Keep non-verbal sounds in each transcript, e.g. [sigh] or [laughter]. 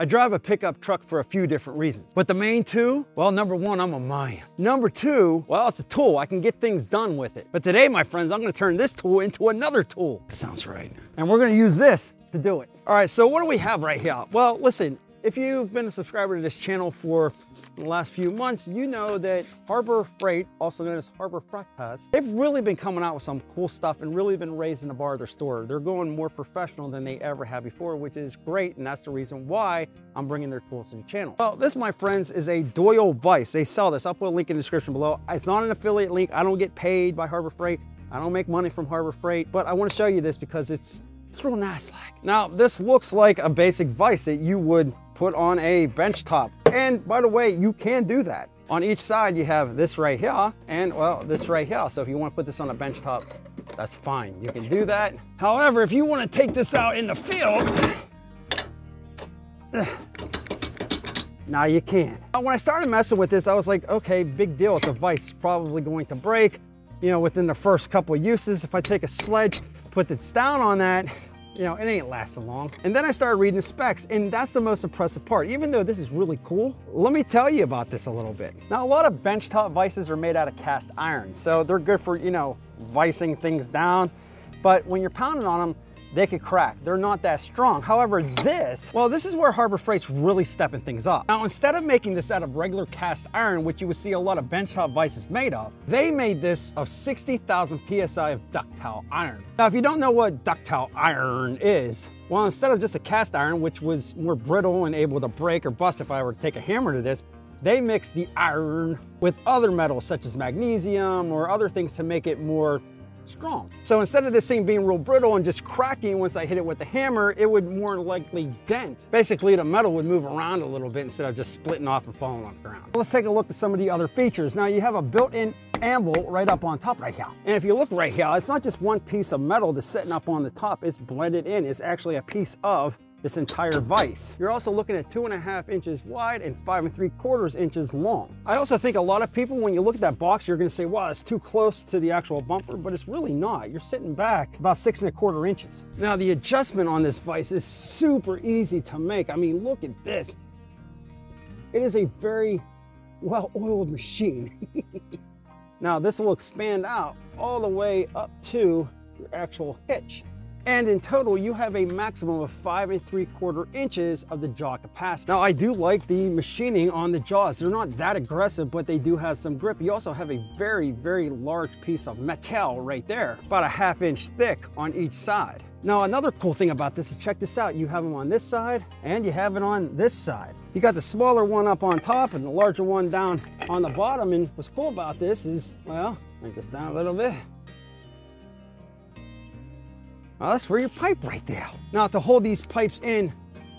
I drive a pickup truck for a few different reasons. But the main two, well, number one, I'm a Mayan. Number two, well, it's a tool. I can get things done with it. But today, my friends, I'm gonna turn this tool into another tool. Sounds right. And we're gonna use this to do it. All right, so what do we have right here? Well, listen, if you've been a subscriber to this channel for the last few months, you know that Harbor Freight, also known as Harbor Freitas, they've really been coming out with some cool stuff and really been raising the bar of their store. They're going more professional than they ever have before, which is great, and that's the reason why I'm bringing their tools to the channel. Well, this, my friends, is a Doyle Vice. They sell this. I'll put a link in the description below. It's not an affiliate link. I don't get paid by Harbor Freight. I don't make money from Harbor Freight, but I want to show you this because it's it's real nice like. Now, this looks like a basic vise that you would put on a bench top. And by the way, you can do that. On each side, you have this right here and well, this right here. So if you want to put this on a bench top, that's fine. You can do that. However, if you want to take this out in the field, [clears throat] now you can. When I started messing with this, I was like, okay, big deal. It's a vise, it's probably going to break, you know, within the first couple uses. If I take a sledge, put this down on that, you know, it ain't lasting long. And then I started reading specs, and that's the most impressive part. Even though this is really cool, let me tell you about this a little bit. Now, a lot of benchtop vices are made out of cast iron, so they're good for, you know, vicing things down. But when you're pounding on them, they could crack. They're not that strong. However, this, well, this is where Harbor Freight's really stepping things up. Now, instead of making this out of regular cast iron, which you would see a lot of benchtop vices made of, they made this of 60,000 PSI of ductile iron. Now, if you don't know what ductile iron is, well, instead of just a cast iron, which was more brittle and able to break or bust if I were to take a hammer to this, they mix the iron with other metals such as magnesium or other things to make it more strong. So instead of this thing being real brittle and just cracking once I hit it with the hammer, it would more likely dent. Basically, the metal would move around a little bit instead of just splitting off and falling on the ground. Let's take a look at some of the other features. Now you have a built-in anvil right up on top right here. And if you look right here, it's not just one piece of metal that's sitting up on the top, it's blended in. It's actually a piece of this entire vise. You're also looking at two and a half inches wide and five and three quarters inches long. I also think a lot of people, when you look at that box, you're gonna say, wow, it's too close to the actual bumper, but it's really not. You're sitting back about six and a quarter inches. Now the adjustment on this vise is super easy to make. I mean, look at this. It is a very well-oiled machine. [laughs] now this will expand out all the way up to your actual hitch. And in total, you have a maximum of five and three quarter inches of the jaw capacity. Now, I do like the machining on the jaws. They're not that aggressive, but they do have some grip. You also have a very, very large piece of metal right there, about a half inch thick on each side. Now, another cool thing about this is check this out. You have them on this side and you have it on this side. You got the smaller one up on top and the larger one down on the bottom. And what's cool about this is, well, make this down a little bit. That's for your pipe right there. Now to hold these pipes in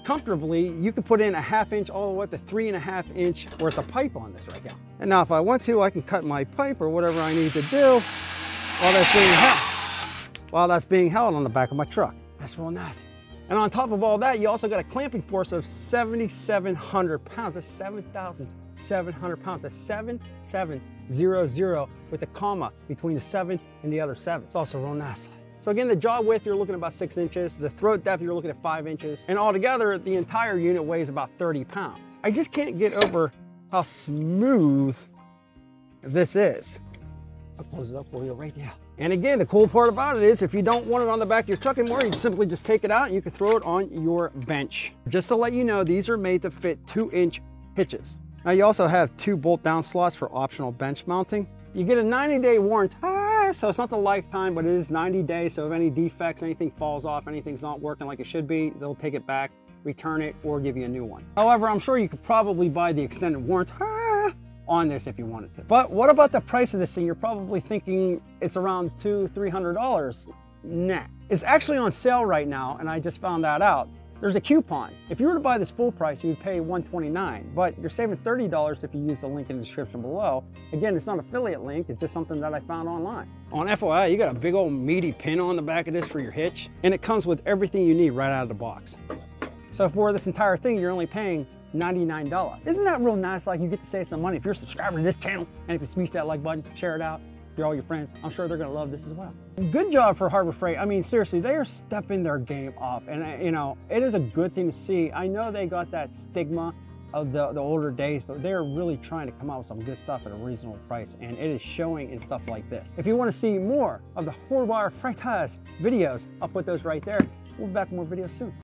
comfortably, you can put in a half inch all the way up to three and a half inch worth of pipe on this right now. And now if I want to, I can cut my pipe or whatever I need to do while that's being held, while that's being held on the back of my truck. That's real nice. And on top of all that, you also got a clamping force of 7,700 pounds. That's 7,700 pounds. That's 7700 with a comma between the seven and the other seven. It's also real nice. So again, the jaw width, you're looking at about six inches. The throat depth, you're looking at five inches. And altogether, the entire unit weighs about 30 pounds. I just can't get over how smooth this is. I'll close it up for you right now. And again, the cool part about it is if you don't want it on the back of your truck anymore, you simply just take it out and you can throw it on your bench. Just to let you know, these are made to fit two inch hitches. Now you also have two bolt down slots for optional bench mounting. You get a 90 day warranty so it's not the lifetime, but it is 90 days. So if any defects, anything falls off, anything's not working like it should be, they'll take it back, return it, or give you a new one. However, I'm sure you could probably buy the extended warranty [laughs] on this if you wanted to. But what about the price of this thing? You're probably thinking it's around two, $300. Nah, it's actually on sale right now, and I just found that out. There's a coupon. If you were to buy this full price, you would pay 129, but you're saving $30 if you use the link in the description below. Again, it's not an affiliate link, it's just something that I found online. On FYI, you got a big old meaty pin on the back of this for your hitch, and it comes with everything you need right out of the box. So for this entire thing, you're only paying $99. Isn't that real nice? Like you get to save some money. If you're a subscriber to this channel, and if you smash that like button, share it out, all your friends. I'm sure they're gonna love this as well. Good job for Harbor Freight. I mean, seriously, they are stepping their game up. And, uh, you know, it is a good thing to see. I know they got that stigma of the, the older days, but they're really trying to come out with some good stuff at a reasonable price, and it is showing in stuff like this. If you want to see more of the Horwire Freitas videos, I'll put those right there. We'll be back with more videos soon.